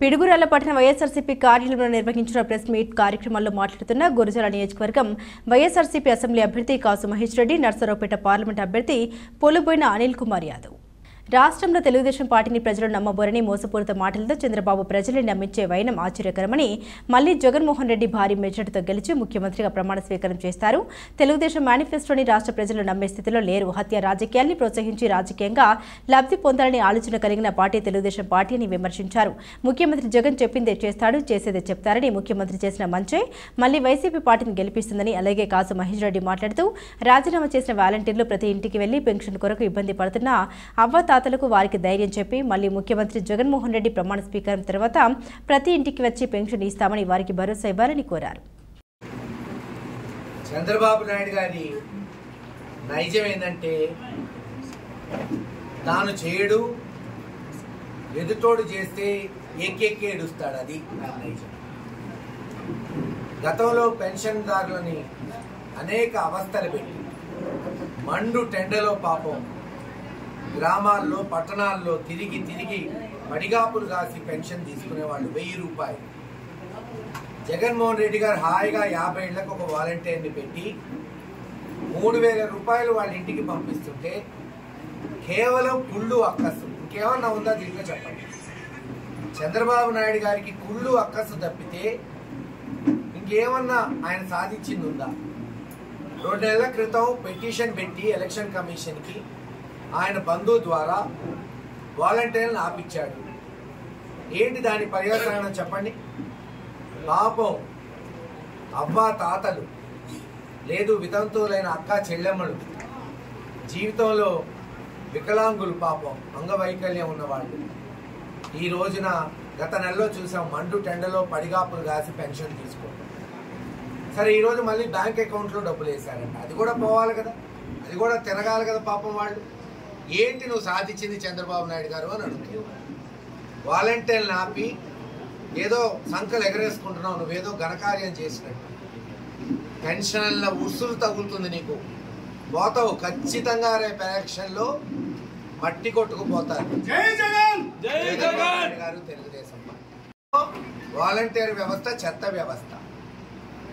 పిడుగురాల పట్టణ వైఎస్ఆర్సీపీ కార్యాలయంలో నిర్వహించిన ప్రెస్ మీట్ కార్యక్రమంలో మాట్లాడుతున్న గురజాల నియోజకవర్గం వైఎస్ఆర్సీపీ అసెంబ్లీ అభ్యర్థి కాసు మహేష్ రెడ్డి నర్సరావుపేట పార్లమెంట్ అభ్యర్థి పొలుబోయిన అనిల్ కుమార్ యాదవ్. రాష్ట్రంలో తెలుగుదేశం పార్టీని ప్రజలు నమ్మబోరని మోసపూరిత మాటలతో చంద్రబాబు ప్రజల్ని నమ్మించే వైనం ఆశ్చర్యకరమని మళ్ళీ జగన్మోహన్ రెడ్డి భారీ మెజార్టీతో గెలిచి ముఖ్యమంత్రిగా ప్రమాణ స్వీకారం చేస్తారు. తెలుగుదేశం మేనిఫెస్టోని రాష్ట్ర ప్రజలు నమ్మే స్థితిలో లేరు. హత్య రాజకీయాల్ని ప్రోత్సహించి రాజకీయంగా లబ్ధి పొందాలని ఆలోచన కలిగిన పార్టీ తెలుగుదేశం పార్టీ అని విమర్శించారు. ముఖ్యమంత్రి జగన్ చెప్పిందే చేస్తాడు చేసేదే చెప్తారని ముఖ్యమంత్రి చేసిన మంచే మళ్ళీ వైసీపీ పార్టీని గెలిపిస్తుందని అలాగే కాసు మహేష్ రెడ్డి మాట్లాడుతూ రాజీనామా చేసిన వాలంటీర్లు ప్రతి ఇంటికి వెళ్ళి పెన్షన్ కొరకు ఇబ్బంది పడుతున్న అవ్వతాతలకు వారికి ధైర్యం చెప్పి మళ్ళీ ముఖ్యమంత్రి జగన్మోహన్ రెడ్డి ప్రమాణ స్వీకారం తర్వాత ప్రతి ఇంటికి వచ్చి పెన్షన్ ఇస్తామని వారికి భరోసా ఇవ్వాలని కోరారు. చంద్రబాబు నాయుడు గారి నైజం ఏంటంటే తాను చేయడు ఎదుటోడు చేస్తే ఎక్కెక్కి ఏడుస్తాడు. అది నైజం. గతంలో పెన్షన్దారులని అనేక అవస్థలు పెట్టి మండు టెండలో పాపం గ్రామాల్లో పట్టణాల్లో తిరిగి తిరిగి మడిగాపులు కాసి పెన్షన్ తీసుకునే వాళ్ళు వెయ్యి రూపాయలు. జగన్మోహన్ రెడ్డి గారు హాయిగా యాభై ఏళ్ళకు ఒక వాలంటీర్ని పెట్టి మూడు వేల రూపాయలు వాళ్ళ ఇంటికి పంపిస్తుంటే కేవలం కుళ్ళు అక్కసు. ఇంకేమన్నా ఉందా దీంట్లో చెప్పండి? చంద్రబాబు నాయుడు గారికి కుళ్ళు అక్కసు తప్పితే ఇంకేమన్నా ఆయన సాధించింది ఉందా? రెండు నెలల క్రితం పిటిషన్ పెట్టి ఎలక్షన్ కమిషన్కి ఆయన బంధువు ద్వారా వాలంటీర్లను ఆపించాడు. ఏంటి దాని పర్యావరణం చెప్పండి? పాపం అవ్వ తాతలు లేదు వితంతువులైన అక్క చెల్లెమ్మలు జీవితంలో వికలాంగులు పాపం అంగవైకల్యం ఉన్నవాళ్ళు. ఈ రోజున గత నెలలో చూసాం మండు టెండలో పడిగాపులు కాసి పెన్షన్ తీసుకోవడం సరే ఈరోజు మళ్ళీ బ్యాంక్ అకౌంట్లో డబ్బులు వేశారంట అది కూడా పోవాలి కదా. అది కూడా తిరగాలి కదా పాపం వాళ్ళు. ఏంటి నువ్వు సాధించింది చంద్రబాబు నాయుడు గారు అని అడుగుతున్నావు వాలంటీర్లను ఆపి ఏదో సంకలు ఎగరేసుకుంటున్నావు నువ్వేదో ఘనకార్యం చేసినట్టు. పెన్షన్ల ఉసులు తగులుతుంది నీకు. పోతావు. ఖచ్చితంగా రేపు ఎలక్షన్లో మట్టి కొట్టుకుపోతారు గారు తెలుగుదేశం. వాలంటీర్ వ్యవస్థ చెత్త వ్యవస్థ.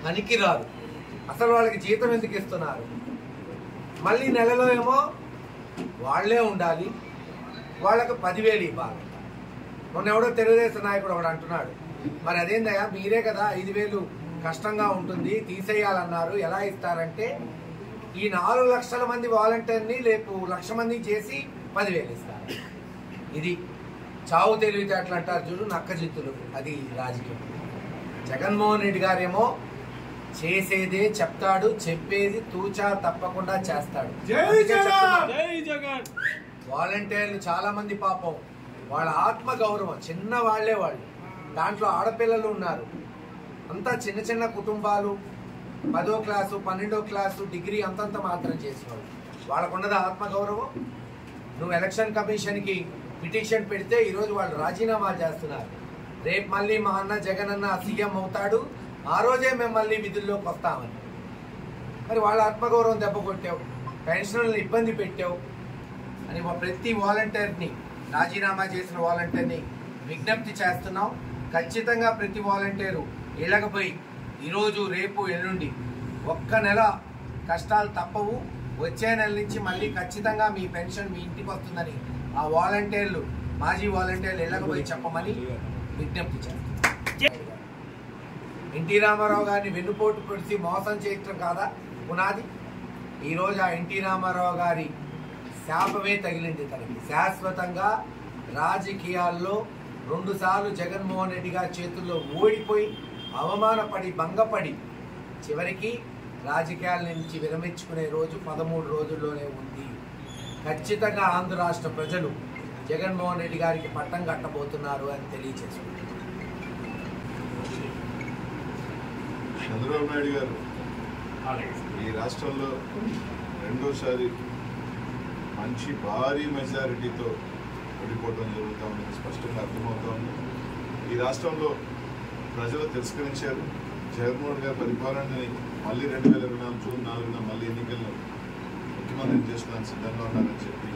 పనికిరాదు. అసలు వాళ్ళకి జీతం ఎందుకు ఇస్తున్నారు? మళ్ళీ నెలలో ఏమో వాళ్ళే ఉండాలి. వాళ్ళకు పదివేలు ఇవ్వాలి. మొన్న ఎవడో తెలుగుదేశం నాయకుడు ఒకడు అంటున్నాడు. మరి అదేందయ్యా మీరే కదా ఐదు వేలు కష్టంగా ఉంటుంది తీసేయాలన్నారు. ఎలా ఇస్తారంటే ఈ నాలుగు లక్షల మంది వాలంటీర్ని రేపు లక్ష మంది చేసి పదివేలు ఇస్తారు. ఇది చావు తెలివితేటలు అంటారు చూడు నక్క జిత్తులు అది రాజకీయం. జగన్మోహన్ రెడ్డి గారేమో చేసేదే చెప్తాడు చెప్పేది తూచా తప్పకుండా చేస్తాడు. జై అందుకే జగన్! చెప్తున్నా. జై జగన్! వాలంటీర్లు చాలా మంది పాపం. వాళ్ళ ఆత్మ గౌరవం చిన్న వాళ్ళే వాళ్ళు. దాంట్లో ఆడపిల్లలు ఉన్నారు. అంతా చిన్న చిన్న కుటుంబాలు. పదో క్లాసు పన్నెండో క్లాసు డిగ్రీ అంతంత మాత్రం చేసేవాళ్ళు. వాళ్ళకున్నది ఆత్మ గౌరవం నువ్వు ఎలక్షన్ కమిషన్కి పిటిషన్ పెడితే ఈరోజు వాళ్ళు రాజీనామా చేస్తున్నారు. రేపు మళ్ళీ మా అన్న జగన్ అన్న సీఎం అవుతాడు. ఆ రోజే మేము మళ్ళీ విధుల్లోకి వస్తామని. మరి వాళ్ళ ఆత్మగౌరవం దెబ్బ కొట్టావు ఇబ్బంది పెట్టావు అని మా ప్రతి వాలంటీర్ని రాజీనామా చేసిన వాలంటీర్ని విజ్ఞప్తి చేస్తున్నాం ఖచ్చితంగా ప్రతి వాలంటీరు ఇళ్ళకపోయి ఈరోజు రేపు ఎల్లుండి ఒక్క నెల కష్టాలు తప్పవు. వచ్చే నెల నుంచి మళ్ళీ ఖచ్చితంగా మీ పెన్షన్ మీ ఇంటికి వస్తుందని ఆ వాలంటీర్లు మాజీ వాలంటీర్లు ఇళ్ళకపోయి చెప్పమని విజ్ఞప్తి చేస్తాం ఎన్టీ రామారావు గారిని వెన్నుపోటు పొడిచి మోసం చేయటం కాదా? పునాది. ఈరోజు ఆ ఎన్టీ రామారావు గారి శాపమే తగిలింది తనకి. శాశ్వతంగా రాజకీయాల్లో రెండుసార్లు జగన్మోహన్ రెడ్డి గారి చేతుల్లో ఓడిపోయి అవమానపడి భంగపడి చివరికి రాజకీయాల నుంచి విరమించుకునే రోజు పదమూడు రోజుల్లోనే ఉంది. ఖచ్చితంగా ఆంధ్ర రాష్ట్ర ప్రజలు జగన్మోహన్ రెడ్డి గారికి పట్టం కట్టబోతున్నారు అని తెలియజేసుకుంటున్నారు చంద్రబాబు నాయుడు గారు ఈ రాష్ట్రంలో రెండోసారి మంచి భారీ మెజారిటీతో ఓడిపోవడం జరుగుతూ ఉంది స్పష్టంగా అర్థమవుతా ఉంది. ఈ రాష్ట్రంలో ప్రజలు తిరస్కరించారు. జగన్మోహన్ గారి పరిపాలనని మళ్ళీ రెండు వేల ఇరవై నాలుగు జూన్ నాలుగున మళ్ళీ ఎన్నికల్లో ముఖ్యమంత్రిని చేసుకోవడానికి సిద్ధంగా ఉన్నారని చెప్పి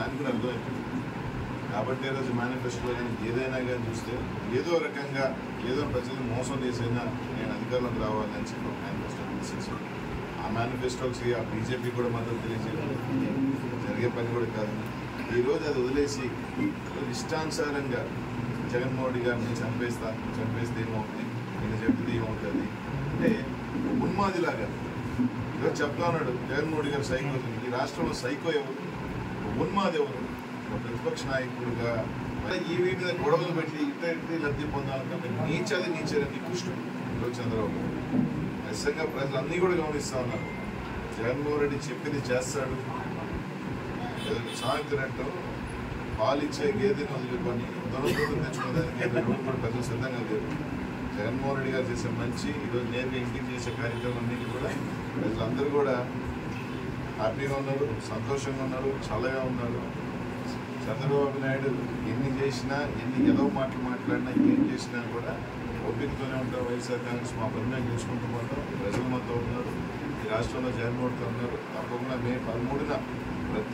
ఆయన కూడా అర్థమైపోయింది. కాబట్టి ఈరోజు మేనిఫెస్టోలో కానీ ఏదైనా కానీ చూస్తే ఏదో రకంగా ఏదో ప్రజలు మోసం చేసైనా నేను అధికారంలోకి రావాలని చెప్పి ఒక మేనిఫెస్టో రిలీజ్ ఆ మేనిఫెస్టోకి ఆ బీజేపీ కూడా మద్దతు తెలియజేయడం జరిగే పని కూడా కాదు. ఈరోజు అది వదిలేసి ఇష్టానుసారంగా జగన్మోహన్ రెడ్డి గారిని చంపేస్తా చంపేస్తే ఏమవుతుంది? నేను చెప్తే ఏమవుతుంది? అంటే ఉన్మాదిలాగా. ఈరోజు చెప్తా ఉన్నాడు జగన్మోహన్ గారు సైకో. ఈ రాష్ట్రంలో సైకో ఎవరు? ఉన్మాది ఎవరు? ప్రతిపక్ష నాయకుడుగా మరి ఈ వీటి మీద గొడవలు పెట్టి ఇట్ట లబ్ధి పొందాలనుకుంటే నీచది నీచారని కృష్ణుడు ఈరోజు చంద్రబాబు నిజంగా ప్రజలన్నీ కూడా గమనిస్తా ఉన్నారు. జగన్మోహన్ రెడ్డి చెప్పింది చేస్తాడు. ఏదో సాయంత్రంటూ పాలిచ్చే గేదెని వదిలికొని దొరుకుతుంది తెచ్చుకోవడానికి కూడా ప్రజలు సిద్ధంగా లేరు. జగన్మోహన్ రెడ్డి గారు చేసే మంచి ఈరోజు నేను ఇంటికి చేసే కార్యక్రమాన్ని కూడా ప్రజలందరూ కూడా హ్యాపీగా ఉన్నారు సంతోషంగా ఉన్నారు చల్లగా ఉన్నారు. చంద్రబాబు నాయుడు ఎన్ని చేసినా ఎన్ని ఏదో మాటలు మాట్లాడినా ఏం చేసినా కూడా ఓపికతోనే ఉంటారు వైఎస్ఆర్ కాంగ్రెస్. మా పని మేము చేసుకుంటూ పోతాం. ప్రజలు మాతో ఉన్నారు. ఈ రాష్ట్రంలో జగన్మోహన్తో ఉన్నారు. తప్పకుండా మే పదమూడున ప్రతి